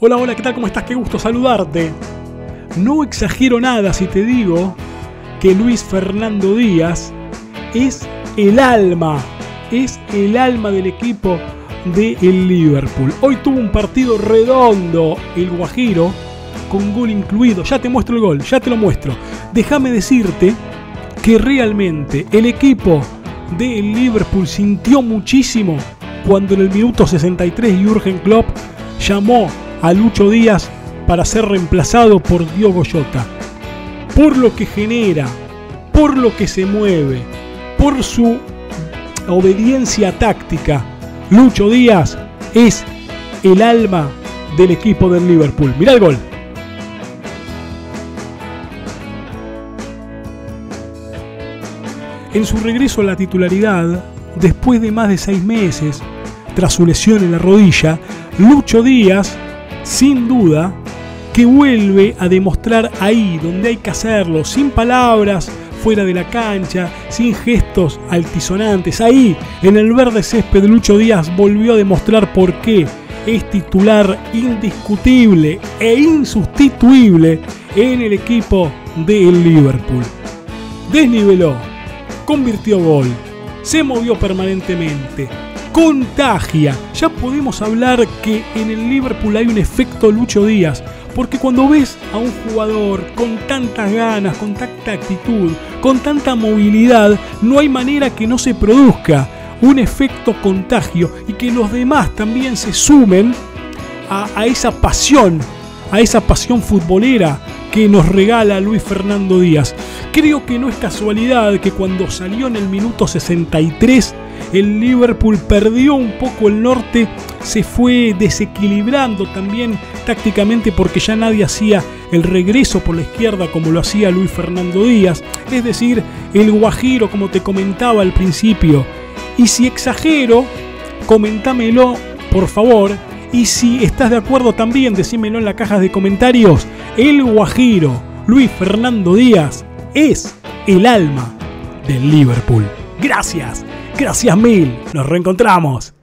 Hola, hola, ¿qué tal? ¿Cómo estás? Qué gusto saludarte. No exagero nada si te digo que Luis Fernando Díaz es el alma, es el alma del equipo de el Liverpool. Hoy tuvo un partido redondo el Guajiro con gol incluido. Ya te muestro el gol, ya te lo muestro. Déjame decirte que realmente el equipo del Liverpool sintió muchísimo cuando en el minuto 63 Jürgen Klopp llamó a Lucho Díaz para ser reemplazado por Diogo Jota. Por lo que genera, por lo que se mueve, por su obediencia táctica, Lucho Díaz es el alma del equipo del Liverpool. Mirá el gol. En su regreso a la titularidad, después de más de seis meses, tras su lesión en la rodilla, Lucho Díaz, sin duda, que vuelve a demostrar ahí donde hay que hacerlo, sin palabras, fuera de la cancha, sin gestos altisonantes. Ahí, en el verde césped, Lucho Díaz volvió a demostrar por qué es titular indiscutible e insustituible en el equipo del Liverpool. Desniveló, convirtió gol, se movió permanentemente, contagia. Ya podemos hablar que en el Liverpool hay un efecto Lucho Díaz, porque cuando ves a un jugador con tantas ganas, con tanta actitud, con tanta movilidad, no hay manera que no se produzca un efecto contagio y que los demás también se sumen a, a esa pasión, a esa pasión futbolera que nos regala Luis Fernando Díaz. Creo que no es casualidad que cuando salió en el minuto 63 el Liverpool perdió un poco el norte, se fue desequilibrando también tácticamente porque ya nadie hacía el regreso por la izquierda como lo hacía Luis Fernando Díaz, es decir, el Guajiro como te comentaba al principio. Y si exagero, comentámelo por favor. Y si estás de acuerdo también, decímelo en la caja de comentarios. El Guajiro, Luis Fernando Díaz, es el alma del Liverpool. Gracias, gracias mil. Nos reencontramos.